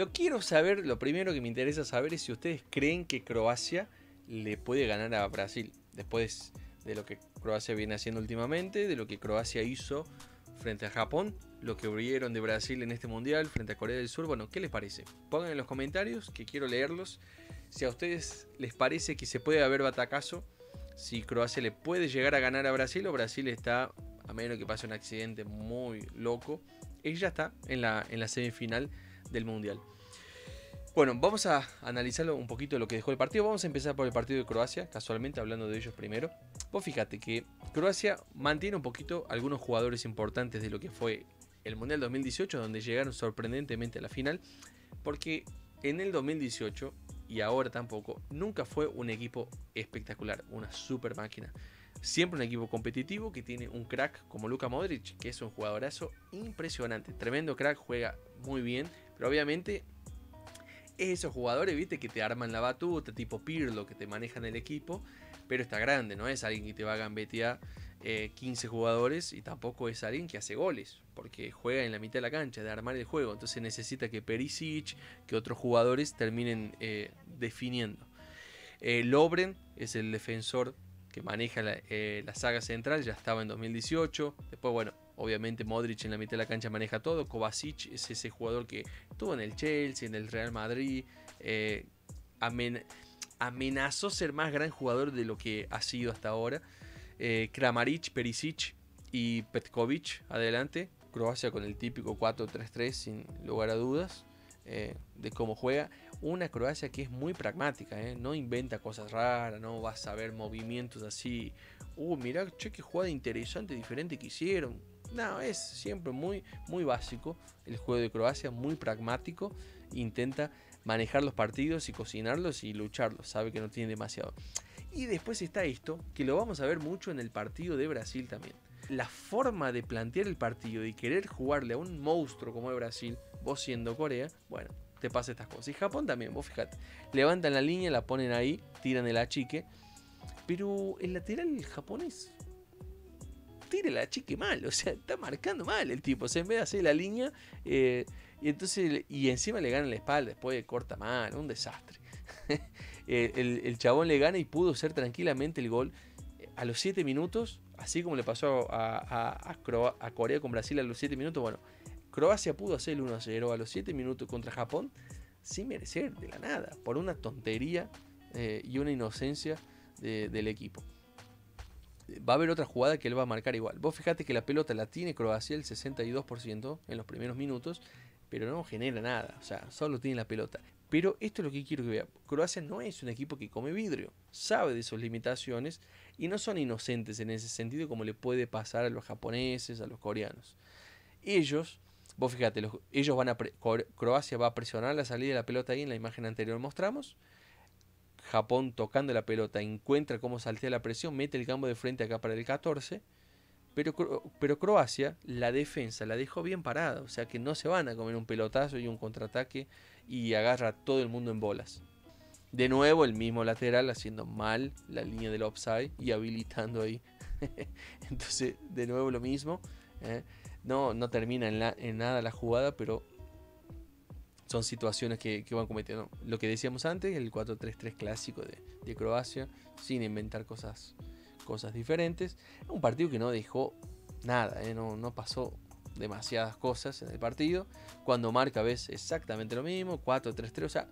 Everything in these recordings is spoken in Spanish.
Lo quiero saber, lo primero que me interesa saber es si ustedes creen que Croacia le puede ganar a Brasil. Después de lo que Croacia viene haciendo últimamente, de lo que Croacia hizo frente a Japón, lo que vieron de Brasil en este mundial frente a Corea del Sur. Bueno, ¿qué les parece? Pongan en los comentarios que quiero leerlos. Si a ustedes les parece que se puede haber batacazo, si Croacia le puede llegar a ganar a Brasil o Brasil está, a menos que pase un accidente muy loco, ella está en la, en la semifinal del mundial. Bueno, vamos a analizarlo un poquito lo que dejó el partido. Vamos a empezar por el partido de Croacia, casualmente hablando de ellos primero. Vos fíjate que Croacia mantiene un poquito algunos jugadores importantes de lo que fue el Mundial 2018, donde llegaron sorprendentemente a la final, porque en el 2018 y ahora tampoco, nunca fue un equipo espectacular, una super máquina. Siempre un equipo competitivo que tiene un crack como Luka Modric, que es un jugadorazo impresionante. Tremendo crack, juega muy bien, pero obviamente esos jugadores, viste, que te arman la batuta, tipo Pirlo, que te manejan el equipo, pero está grande, no es alguien que te va a gambetear 15 eh, jugadores y tampoco es alguien que hace goles, porque juega en la mitad de la cancha, de armar el juego, entonces necesita que Perisic, que otros jugadores terminen eh, definiendo. Eh, Lobren es el defensor que maneja la, la saga central, ya estaba en 2018, después bueno, Obviamente Modric en la mitad de la cancha maneja todo. Kovacic es ese jugador que estuvo en el Chelsea, en el Real Madrid. Eh, amenazó ser más gran jugador de lo que ha sido hasta ahora. Eh, Kramaric, Perisic y Petkovic adelante. Croacia con el típico 4-3-3 sin lugar a dudas eh, de cómo juega. Una Croacia que es muy pragmática, no inventa cosas raras, no vas a ver movimientos así. Uh, mirá, che, qué jugada interesante, diferente que hicieron. No, es siempre muy, muy básico el juego de Croacia, muy pragmático. Intenta manejar los partidos y cocinarlos y lucharlos. Sabe que no tiene demasiado. Y después está esto, que lo vamos a ver mucho en el partido de Brasil también. La forma de plantear el partido y querer jugarle a un monstruo como el Brasil, vos siendo Corea, bueno, te pasa estas cosas. Y Japón también, vos fijate. Levantan la línea, la ponen ahí, tiran el achique. Pero el lateral japonés tire la chique mal, o sea, está marcando mal el tipo, o sea, en vez de hacer la línea, eh, y entonces, y encima le gana la espalda, después corta mal, un desastre. el, el, chabón le gana y pudo ser tranquilamente el gol a los 7 minutos, así como le pasó a, a, Corea con Brasil a los 7 minutos, bueno, Croacia pudo hacer el 1-0 a los 7 minutos contra Japón sin merecer de la nada, por una tontería eh, y una inocencia del equipo va a haber otra jugada que él va a marcar igual. Vos fijate que la pelota la tiene Croacia el 62% en los primeros minutos, pero no genera nada, o sea, solo tiene la pelota. Pero esto es lo que quiero que vea. Croacia no es un equipo que come vidrio, sabe de sus limitaciones y no son inocentes en ese sentido como le puede pasar a los japoneses, a los coreanos. Ellos, vos fíjate, ellos van a Croacia va a presionar la salida de la pelota ahí en la imagen anterior mostramos Japón tocando la pelota encuentra cómo saltea la presión, mete el campo de frente acá para el 14. Pero, pero Croacia, la defensa la dejó bien parada. O sea que no se van a comer un pelotazo y un contraataque y agarra a todo el mundo en bolas. De nuevo el mismo lateral haciendo mal la línea del offside y habilitando ahí. Entonces, de nuevo lo mismo. ¿eh? No, no termina en, en nada la jugada, pero son situaciones que, van cometiendo. Lo que decíamos antes, el 4-3-3 clásico de, Croacia, sin inventar cosas, cosas diferentes. Un partido que no dejó nada, ¿eh? no, pasó demasiadas cosas en el partido. Cuando marca ves exactamente lo mismo, 4-3-3, o sea,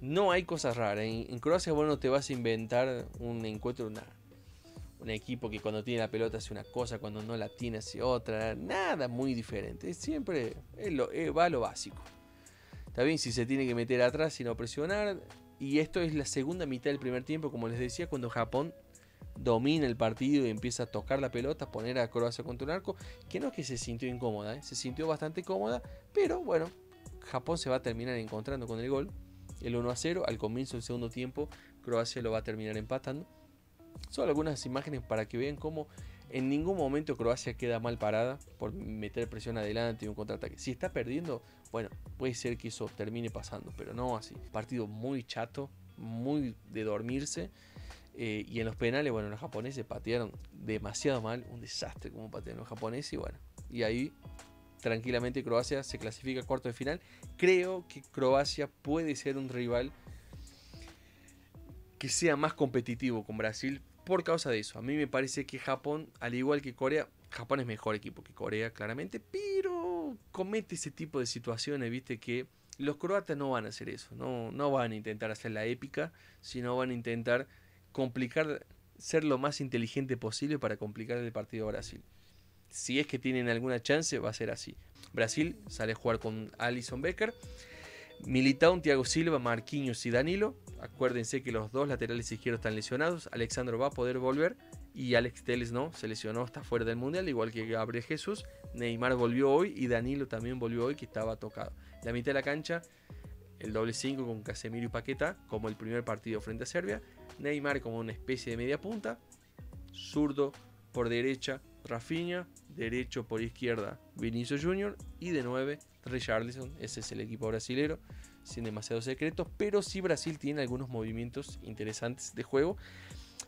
no hay cosas raras. En, Croacia bueno no te vas a inventar un encuentro, un equipo que cuando tiene la pelota hace una cosa, cuando no la tiene hace otra, nada muy diferente. Siempre va lo básico. Está bien si se tiene que meter atrás y no presionar. Y esto es la segunda mitad del primer tiempo, como les decía, cuando Japón domina el partido y empieza a tocar la pelota, poner a Croacia contra un arco, que no es que se sintió incómoda, ¿eh? se sintió bastante cómoda, pero bueno, Japón se va a terminar encontrando con el gol, el 1 a 0, al comienzo del segundo tiempo, Croacia lo va a terminar empatando. Son algunas imágenes para que vean cómo en ningún momento Croacia queda mal parada por meter presión adelante y un contraataque. Si está perdiendo, bueno, puede ser que eso termine pasando, pero no así. Partido muy chato, muy de dormirse. Eh, y en los penales, bueno, los japoneses patearon demasiado mal, un desastre como patearon los japoneses. Y bueno, y ahí tranquilamente Croacia se clasifica a cuarto de final. Creo que Croacia puede ser un rival que sea más competitivo con Brasil por causa de eso. A mí me parece que Japón, al igual que Corea, Japón es mejor equipo que Corea, claramente, pero comete ese tipo de situaciones, viste, que los croatas no van a hacer eso, no, no van a intentar hacer la épica, sino van a intentar complicar, ser lo más inteligente posible para complicar el partido a Brasil. Si es que tienen alguna chance, va a ser así. Brasil sale a jugar con Alison Becker. Militao, Thiago Silva, Marquinhos y Danilo. Acuérdense que los dos laterales izquierdos están lesionados. Alexandro va a poder volver y Alex Teles no, se lesionó, está fuera del mundial, igual que Gabriel Jesús. Neymar volvió hoy y Danilo también volvió hoy, que estaba tocado. La mitad de la cancha, el doble 5 con Casemiro y Paqueta, como el primer partido frente a Serbia. Neymar como una especie de media punta. Zurdo por derecha, Rafinha. Derecho por izquierda, Vinicius Jr. Y de 9, Richarlison. Ese es el equipo brasilero, sin demasiados secretos. Pero sí Brasil tiene algunos movimientos interesantes de juego.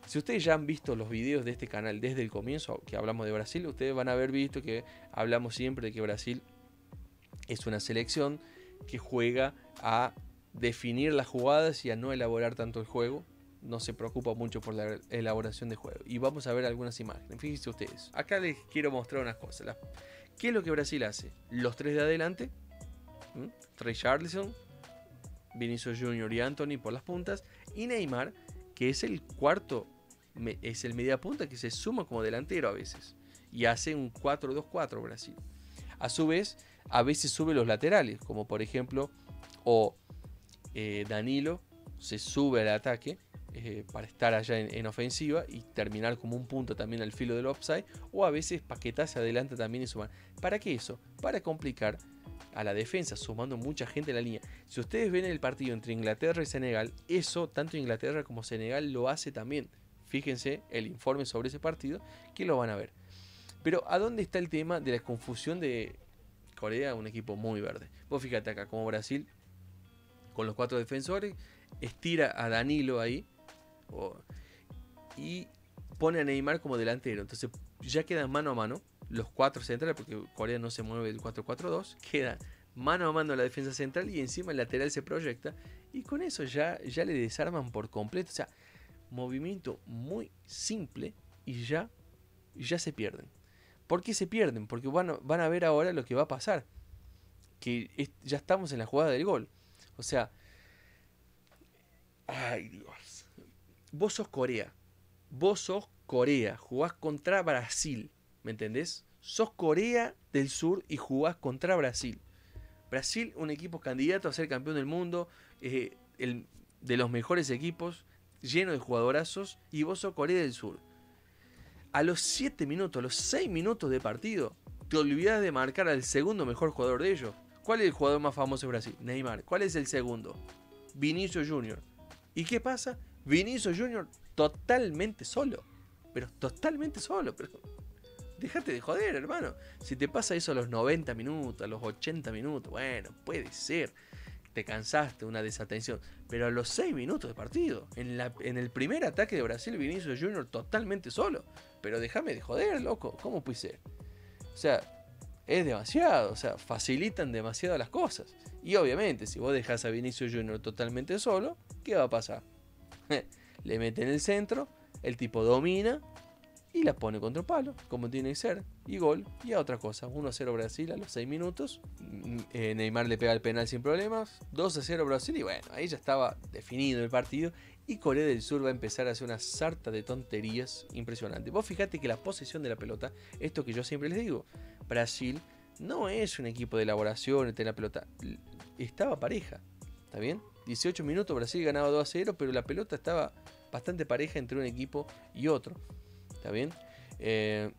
Si ustedes ya han visto los videos de este canal desde el comienzo, que hablamos de Brasil, ustedes van a haber visto que hablamos siempre de que Brasil es una selección que juega a definir las jugadas y a no elaborar tanto el juego. No se preocupa mucho por la elaboración de juego. Y vamos a ver algunas imágenes. Fíjense ustedes. Acá les quiero mostrar unas cosas. ¿Qué es lo que Brasil hace? Los tres de adelante. Trey Charlison, Vinicius Jr. y Anthony por las puntas. Y Neymar, que es el cuarto es el media punta que se suma como delantero a veces. Y hace un 4-2-4 Brasil. A su vez, a veces sube los laterales, como por ejemplo, o eh, Danilo se sube al ataque eh, para estar allá en, ofensiva y terminar como un punto también al filo del offside. O a veces Paquetá se adelanta también y suma. ¿Para qué eso? Para complicar a la defensa, sumando mucha gente en la línea. Si ustedes ven el partido entre Inglaterra y Senegal, eso tanto Inglaterra como Senegal lo hace también. Fíjense el informe sobre ese partido que lo van a ver. Pero ¿a dónde está el tema de la confusión de Corea, un equipo muy verde? Vos fíjate acá, como Brasil, con los cuatro defensores, estira a Danilo ahí y pone a Neymar como delantero. Entonces ya quedan mano a mano los cuatro centrales, porque Corea no se mueve del 4-4-2, queda mano a mano la defensa central y encima el lateral se proyecta. Y con eso ya, ya le desarman por completo. O sea, movimiento muy simple y ya, ya se pierden. ¿Por qué se pierden? Porque van a, van a ver ahora lo que va a pasar. Que ya estamos en la jugada del gol. O sea, ay Dios. Vos sos Corea. Vos sos Corea. Jugás contra Brasil. ¿Me entendés? Sos Corea del Sur y jugás contra Brasil. Brasil, un equipo candidato a ser campeón del mundo, eh, el, de los mejores equipos, lleno de jugadorazos, y vos sos Corea del Sur. A los 7 minutos, a los 6 minutos de partido, te olvidas de marcar al segundo mejor jugador de ellos. ¿Cuál es el jugador más famoso de Brasil? Neymar. ¿Cuál es el segundo? Vinicius Jr. ¿Y qué pasa? Vinicius Jr. totalmente solo. Pero totalmente solo. Pero déjate de joder, hermano. Si te pasa eso a los 90 minutos, a los 80 minutos, bueno, puede ser te cansaste, una desatención. Pero a los 6 minutos de partido, en, el primer ataque de Brasil, Vinicius Junior totalmente solo. Pero déjame de joder, loco, ¿cómo puede ser? O sea, es demasiado, o sea, facilitan demasiado las cosas. Y obviamente, si vos dejas a Vinicius Junior totalmente solo, ¿qué va a pasar? Le meten el centro, el tipo domina, y la pone contra el palo, como tiene que ser, y gol, y a otra cosa, 1-0 Brasil a los 6 minutos, mm, eh, Neymar le pega el penal sin problemas, 2-0 Brasil, y bueno, ahí ya estaba definido el partido, y Corea del Sur va a empezar a hacer una sarta de tonterías impresionantes. Vos fíjate que la posesión de la pelota, esto que yo siempre les digo, Brasil no es un equipo de elaboración entre la pelota, estaba pareja, ¿está bien? 18 minutos Brasil ganaba 2 0, pero la pelota estaba bastante pareja entre un equipo y otro. ¿Está bien? Eh,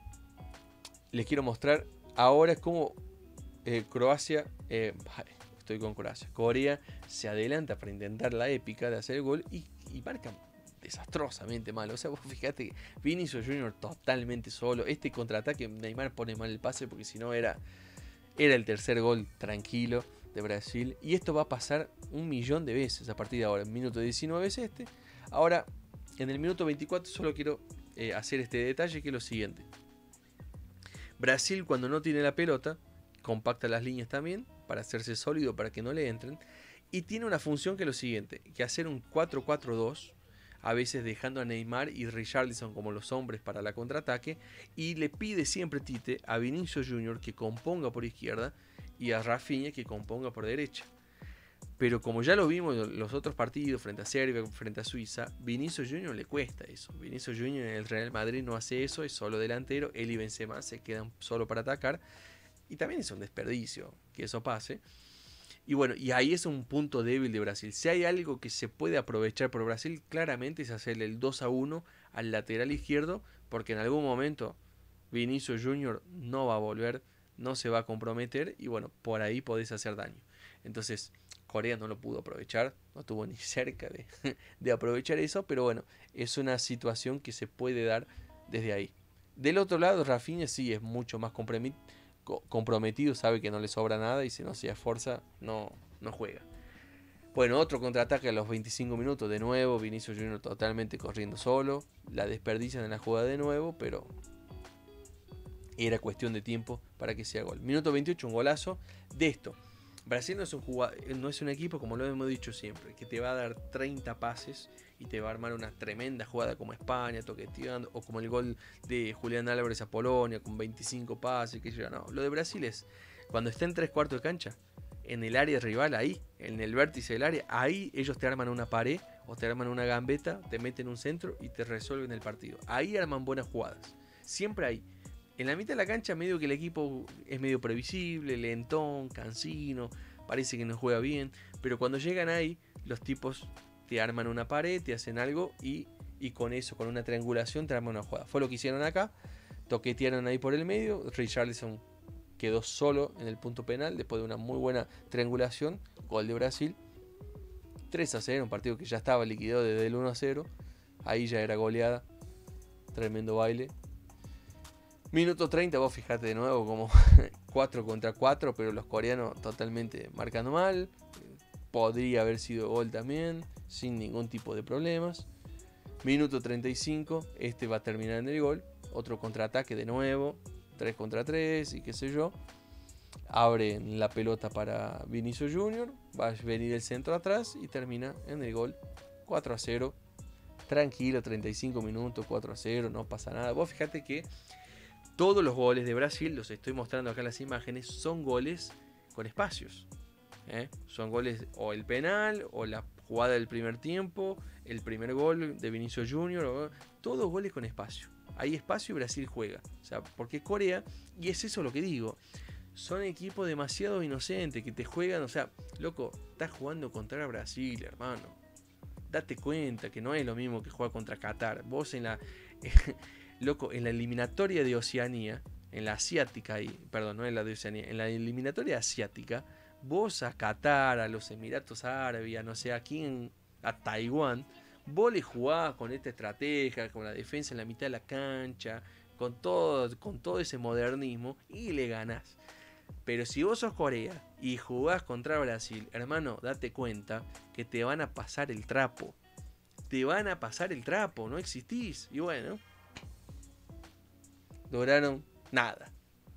les quiero mostrar ahora cómo eh, Croacia, eh, estoy con Croacia, Corea se adelanta para intentar la épica de hacer el gol y, marca desastrosamente mal. O sea, vos fíjate que Vinicius Jr. totalmente solo. Este contraataque, Neymar pone mal el pase porque si no era, era el tercer gol tranquilo de Brasil. Y esto va a pasar un millón de veces a partir de ahora. En minuto 19 es este. Ahora, en el minuto 24 solo quiero eh, hacer este detalle que es lo siguiente. Brasil cuando no tiene la pelota, compacta las líneas también para hacerse sólido para que no le entren. Y tiene una función que es lo siguiente, que hacer un 4-4-2, a veces dejando a Neymar y Richarlison como los hombres para la contraataque, y le pide siempre Tite a Vinicio Jr. que componga por izquierda y a Rafinha que componga por derecha. Pero como ya lo vimos en los otros partidos, frente a Serbia, frente a Suiza, Vinicio Junior le cuesta eso. Vinicio Junior en el Real Madrid no hace eso, es solo delantero. Él y Benzema se quedan solo para atacar. Y también es un desperdicio que eso pase. Y bueno, y ahí es un punto débil de Brasil. Si hay algo que se puede aprovechar por Brasil, claramente es hacerle el 2 a 1 al lateral izquierdo, porque en algún momento Vinicio Junior no va a volver, no se va a comprometer, y bueno, por ahí podés hacer daño. Entonces, Corea no lo pudo aprovechar, no tuvo ni cerca de, aprovechar eso, pero bueno, es una situación que se puede dar desde ahí. Del otro lado, Rafinha sí es mucho más comprometido, sabe que no le sobra nada y si no se esfuerza, no, no juega. Bueno, otro contraataque a los 25 minutos, de nuevo, Vinicius Junior totalmente corriendo solo, la desperdician en la jugada de nuevo, pero era cuestión de tiempo para que sea gol. Minuto 28, un golazo de esto. Brasil no es, un no es un equipo, como lo hemos dicho siempre, que te va a dar 30 pases y te va a armar una tremenda jugada como España, toqueteando, o como el gol de Julián Álvarez a Polonia con 25 pases, que no. Lo de Brasil es cuando está en tres cuartos de cancha, en el área rival, ahí, en el vértice del área, ahí ellos te arman una pared o te arman una gambeta, te meten un centro y te resuelven el partido. Ahí arman buenas jugadas. Siempre hay en la mitad de la cancha medio que el equipo es medio previsible, lentón, cansino, parece que no juega bien, pero cuando llegan ahí, los tipos te arman una pared, te hacen algo y, con eso, con una triangulación, te arman una jugada. Fue lo que hicieron acá, toquetearon ahí por el medio, Richarlison quedó solo en el punto penal después de una muy buena triangulación, gol de Brasil. 3 a 0, un partido que ya estaba liquidado desde el 1 a 0, ahí ya era goleada, tremendo baile, Minuto 30, vos fijate de nuevo como 4 contra 4, pero los coreanos totalmente marcando mal. Podría haber sido gol también, sin ningún tipo de problemas. Minuto 35, este va a terminar en el gol. Otro contraataque de nuevo, 3 contra 3 y qué sé yo. Abren la pelota para Vinicio Junior, va a venir el centro atrás y termina en el gol 4 a 0. Tranquilo, 35 minutos, 4 a 0, no pasa nada. Vos fíjate que todos los goles de Brasil, los estoy mostrando acá en las imágenes, son goles con espacios. ¿eh? Son goles o el penal o la jugada del primer tiempo, el primer gol de Vinicio Junior, todos goles con espacio. Hay espacio y Brasil juega. O sea, porque Corea, y es eso lo que digo, son equipos demasiado inocentes que te juegan, o sea, loco, estás jugando contra Brasil, hermano. Date cuenta que no es lo mismo que jugar contra Qatar. Vos en la loco, en la eliminatoria de Oceanía, en la asiática, perdón, no en la de Oceanía, en la eliminatoria asiática, vos a Qatar, a los Emiratos Árabes, no sé a quién, a Taiwán, vos le jugás con esta estrategia, con la defensa en la mitad de la cancha, con todo, con todo ese modernismo y le ganás. Pero si vos sos Corea y jugás contra Brasil, hermano, date cuenta que te van a pasar el trapo. Te van a pasar el trapo, no existís. Y bueno, lograron nada.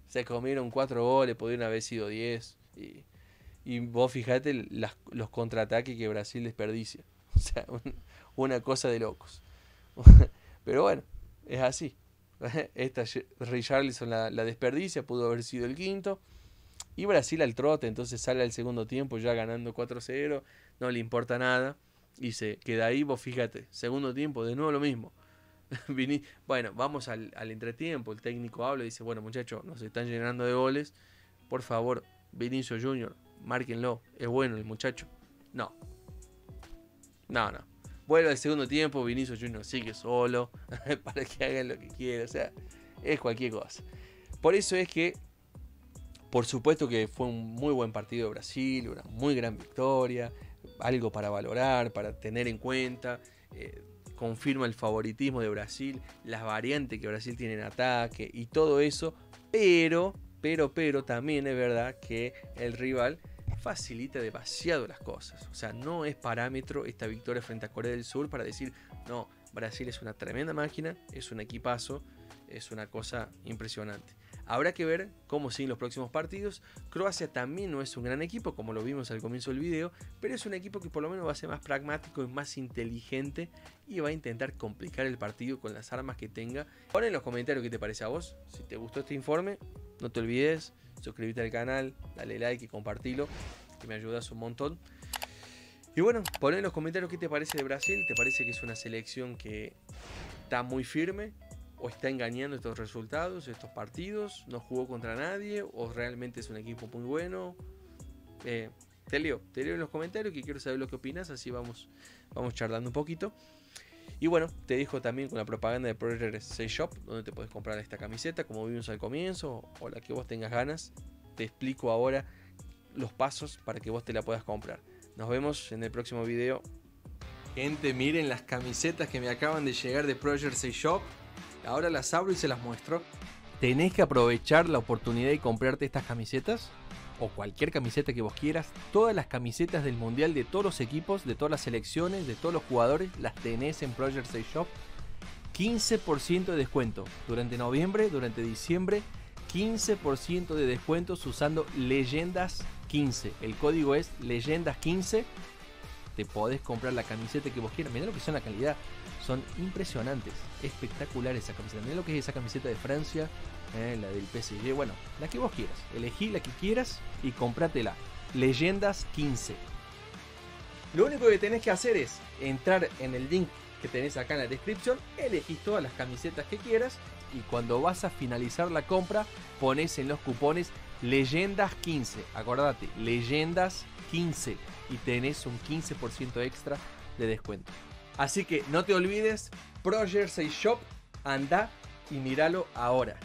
Se comieron cuatro goles, podrían haber sido 10. Y, vos fijate los contraataques que Brasil desperdicia. O sea, una cosa de locos. Pero bueno, es así. Esta Richarlison la, la desperdicia, pudo haber sido el quinto. Y Brasil al trote, entonces sale al segundo tiempo ya ganando 4-0, no le importa nada. Y se queda ahí, vos fíjate, segundo tiempo, de nuevo lo mismo. bueno, vamos al, entretiempo. El técnico habla y dice: Bueno, muchachos, nos están llenando de goles. Por favor, Vinicio Junior, márquenlo. Es bueno el muchacho. No. No, no. Vuelve al segundo tiempo. Vinicio Junior sigue solo para que hagan lo que quiera. O sea, es cualquier cosa. Por eso es que, por supuesto que fue un muy buen partido de Brasil, una muy gran victoria, algo para valorar, para tener en cuenta. Eh, confirma el favoritismo de Brasil, las variantes que Brasil tiene en ataque y todo eso, pero, pero, pero también es verdad que el rival facilita demasiado las cosas. O sea, no es parámetro esta victoria frente a Corea del Sur para decir, no, Brasil es una tremenda máquina, es un equipazo, es una cosa impresionante. Habrá que ver cómo siguen los próximos partidos. Croacia también no es un gran equipo, como lo vimos al comienzo del video, pero es un equipo que por lo menos va a ser más pragmático y más inteligente y va a intentar complicar el partido con las armas que tenga. Pon en los comentarios qué te parece a vos. Si te gustó este informe, no te olvides suscribirte al canal, dale like y compartilo, que me ayudas un montón. Y bueno, pon en los comentarios qué te parece de Brasil. ¿Te parece que es una selección que está muy firme? ¿O está engañando estos resultados, estos partidos? ¿No jugó contra nadie? ¿O realmente es un equipo muy bueno? Eh, te leo, te leo en los comentarios que quiero saber lo que opinas, así vamos, vamos charlando un poquito. Y bueno, te dejo también con la propaganda de Project 6 Shop, donde te puedes comprar esta camiseta, como vimos al comienzo, o la que vos tengas ganas. Te explico ahora los pasos para que vos te la puedas comprar. Nos vemos en el próximo video. Gente, miren las camisetas que me acaban de llegar de Project 6 Shop. Ahora las abro y se las muestro. Tenés que aprovechar la oportunidad y comprarte estas camisetas. O cualquier camiseta que vos quieras. Todas las camisetas del mundial de todos los equipos, de todas las selecciones, de todos los jugadores, las tenés en Project 6 Shop. 15% de descuento durante noviembre, durante diciembre. 15% de descuentos usando leyendas 15. El código es leyendas 15. Te podés comprar la camiseta que vos quieras. Mirá lo que son la calidad. Son impresionantes. Espectacular esa camiseta. Mirá lo que es esa camiseta de Francia. Eh, la del PSG. Bueno, la que vos quieras. Elegí la que quieras y comprátela. Leyendas 15. Lo único que tenés que hacer es entrar en el link que tenés acá en la descripción. Elegís todas las camisetas que quieras. Y cuando vas a finalizar la compra, pones en los cupones Leyendas 15, acordate, Leyendas 15 y tenés un 15% extra de descuento. Así que no te olvides, Pro Jersey Shop, anda y míralo ahora.